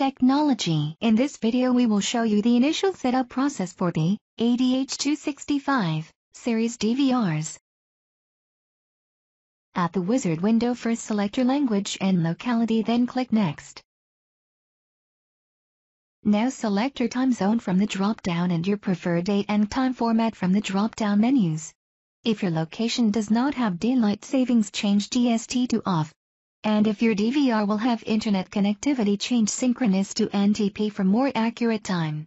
Technology. In this video we will show you the initial setup process for the ADH265 series DVRs. At the wizard window first select your language and locality then click Next. Now select your time zone from the drop-down and your preferred date and time format from the drop-down menus. If your location does not have daylight savings change DST to off. And if your DVR will have internet connectivity change synchronous to NTP for more accurate time.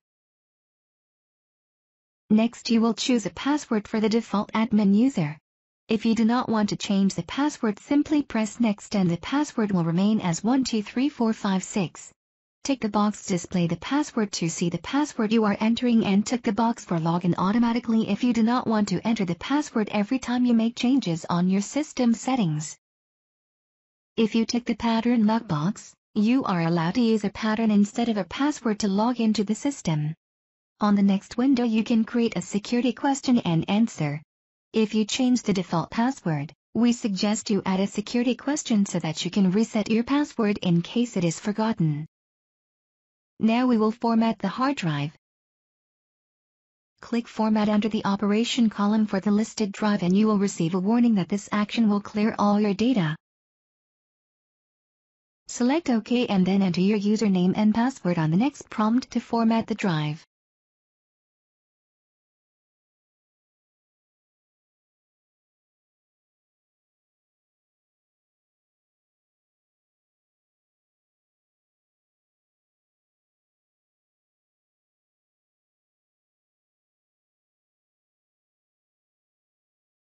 Next you will choose a password for the default admin user. If you do not want to change the password simply press next and the password will remain as 123456. Tick the box display the password to see the password you are entering and tick the box for login automatically if you do not want to enter the password every time you make changes on your system settings. If you tick the pattern lock box, you are allowed to use a pattern instead of a password to log into the system. On the next window you can create a security question and answer. If you change the default password, we suggest you add a security question so that you can reset your password in case it is forgotten. Now we will format the hard drive. Click Format under the Operation column for the listed drive and you will receive a warning that this action will clear all your data. Select OK and then enter your username and password on the next prompt to format the drive.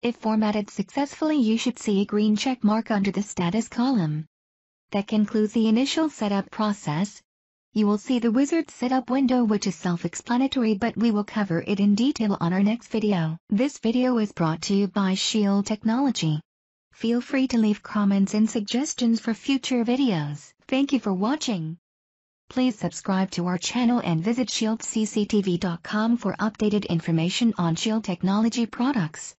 If formatted successfully you should see a green check mark under the status column. That concludes the initial setup process. You will see the wizard setup window which is self-explanatory but we will cover it in detail on our next video. This video is brought to you by Shield Technology. Feel free to leave comments and suggestions for future videos. Thank you for watching. Please subscribe to our channel and visit shieldcctv.com for updated information on Shield Technology products.